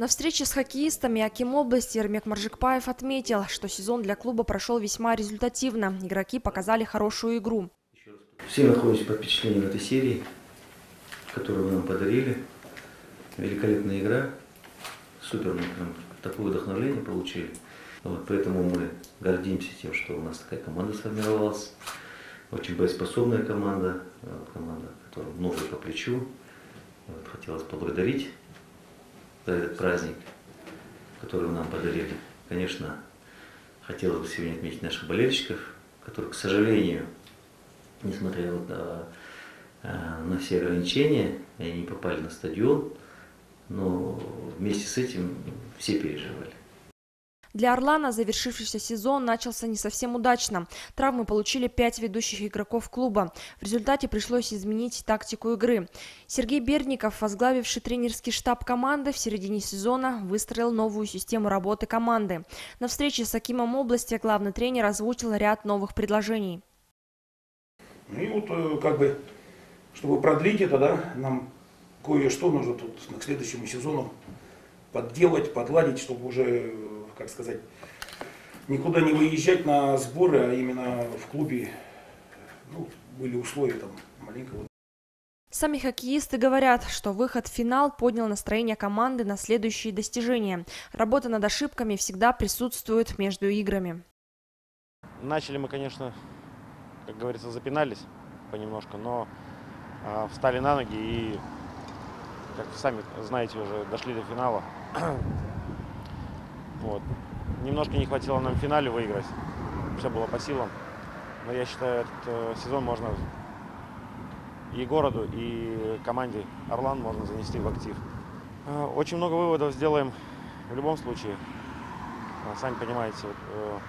На встрече с хоккеистами Аким области Ермек Маржикпаев отметил, что сезон для клуба прошел весьма результативно. Игроки показали хорошую игру. Все находимся под впечатлением этой серии, которую вы нам подарили. Великолепная игра. Супер, мы прям такое вдохновление получили. Вот, поэтому мы гордимся тем, что у нас такая команда сформировалась. Очень боеспособная команда, команда, которая много по плечу. Вот, хотелось поблагодарить этот праздник, который нам подарили. Конечно, хотелось бы сегодня отметить наших болельщиков, которые, к сожалению, несмотря вот на, э, на все ограничения, они не попали на стадион, но вместе с этим все переживали. Для Орлана завершившийся сезон начался не совсем удачно. Травмы получили пять ведущих игроков клуба. В результате пришлось изменить тактику игры. Сергей Берников, возглавивший тренерский штаб команды, в середине сезона выстроил новую систему работы команды. На встрече с Акимом области главный тренер озвучил ряд новых предложений. Ну и вот э, как бы, чтобы продлить это, да, нам кое-что нужно тут к следующему сезону подделать, подладить, чтобы уже как сказать, никуда не выезжать на сборы, а именно в клубе ну, были условия там маленького. Сами хоккеисты говорят, что выход в финал поднял настроение команды на следующие достижения. Работа над ошибками всегда присутствует между играми. Начали мы, конечно, как говорится, запинались понемножку, но э, встали на ноги и, как сами знаете, уже дошли до финала. Вот. Немножко не хватило нам в финале выиграть. Все было по силам. Но я считаю, этот э, сезон можно и городу, и команде Орлан можно занести в актив. Э, очень много выводов сделаем в любом случае. Э, сами понимаете, вот,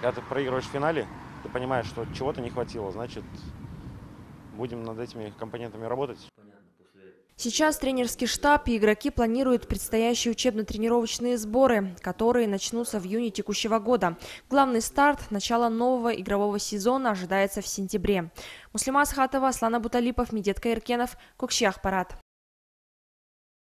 когда ты проигрываешь в финале, ты понимаешь, что чего-то не хватило. Значит, будем над этими компонентами работать. Сейчас тренерский штаб и игроки планируют предстоящие учебно-тренировочные сборы, которые начнутся в июне текущего года. Главный старт – начало нового игрового сезона ожидается в сентябре. Муслима Асхатова, Слана Буталипов, Медет Каиркенов, Кокшиах Парад.